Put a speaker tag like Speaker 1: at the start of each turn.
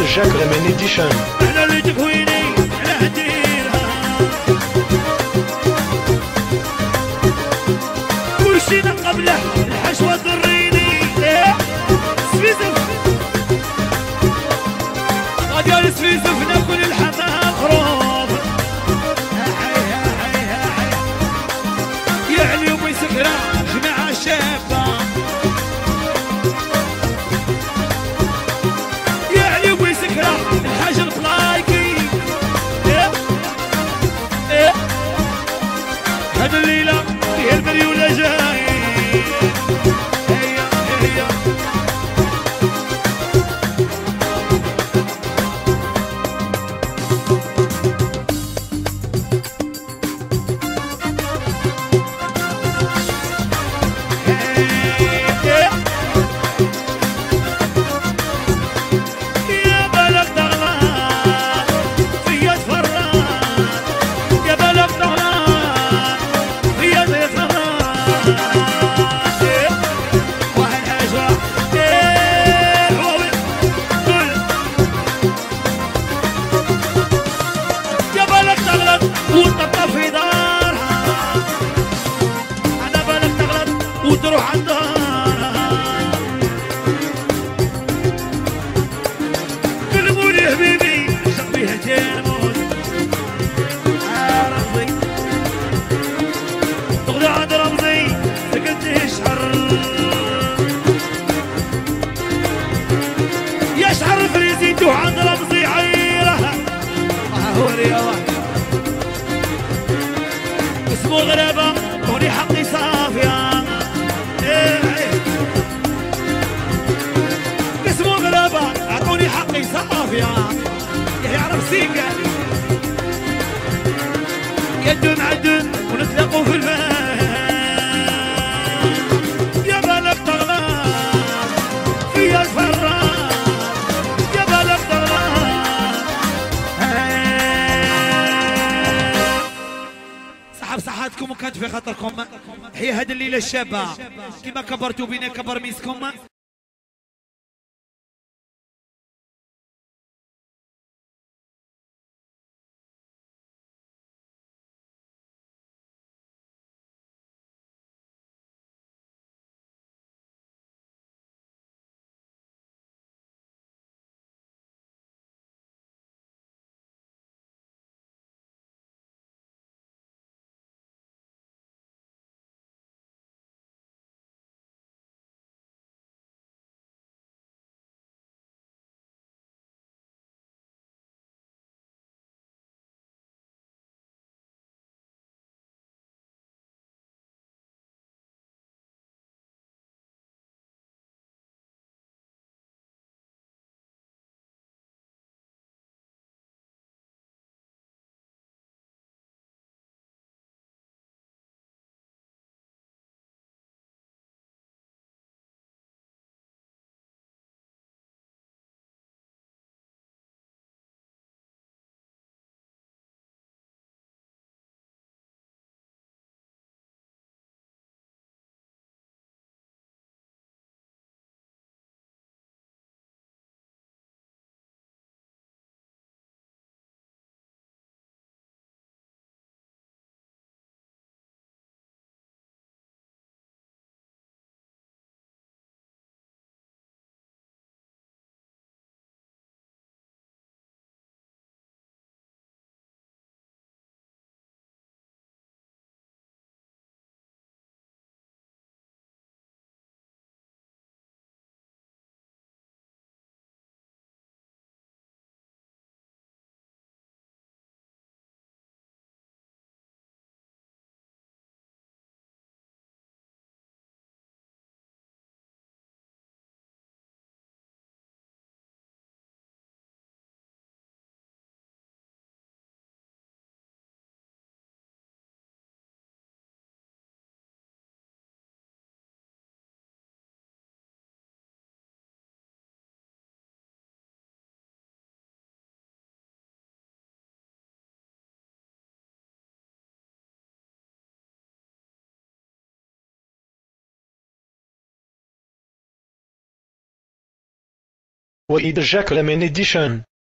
Speaker 1: جديد جاك لمن
Speaker 2: اديشن إحنا اللي تكويني على هديرها كرسينا قبله الحشوة الضرية الحرية اسم الغلابة ولي حقي صافية. إيه. اسمو الغلابة أعطوني حقي صافية. يعرف سيكا يعني. في خاطركم هي هاد الليلة الشابة. كما كبرتوا بنا كبر ميسكم
Speaker 1: وإذا جاك لمن إديشن